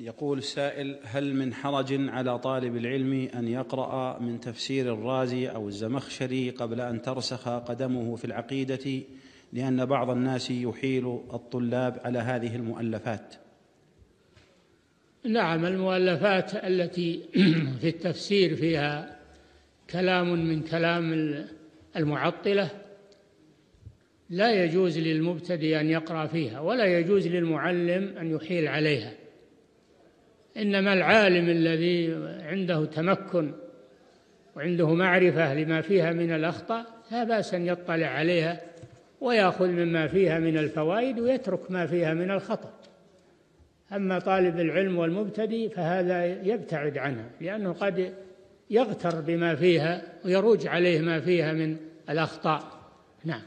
يقول السائل هل من حرج على طالب العلم أن يقرأ من تفسير الرازي أو الزمخشري قبل أن ترسخ قدمه في العقيدة؟ لأن بعض الناس يحيل الطلاب على هذه المؤلفات. نعم المؤلفات التي في التفسير فيها كلام من كلام المعطلة لا يجوز للمبتدئ أن يقرأ فيها ولا يجوز للمعلم أن يحيل عليها. إنما العالم الذي عنده تمكن وعنده معرفة لما فيها من الأخطاء لا بأس أن يطلع عليها ويأخذ مما فيها من الفوائد ويترك ما فيها من الخطأ. أما طالب العلم والمبتدئ فهذا يبتعد عنها لأنه قد يغتر بما فيها ويروج عليه ما فيها من الأخطاء. نعم.